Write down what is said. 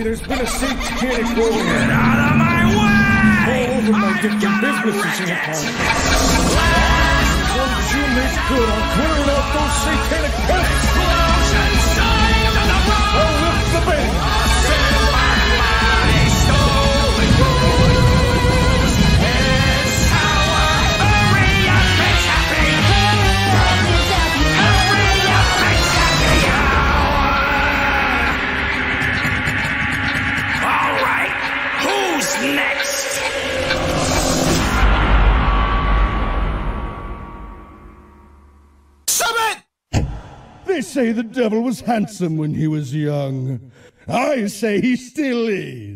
Lately, there's been a satanic rolling Out of my way! all over my different businesses in the town. Don't you make good on clearing out those satanic They say the devil was handsome when he was young. I say he still is.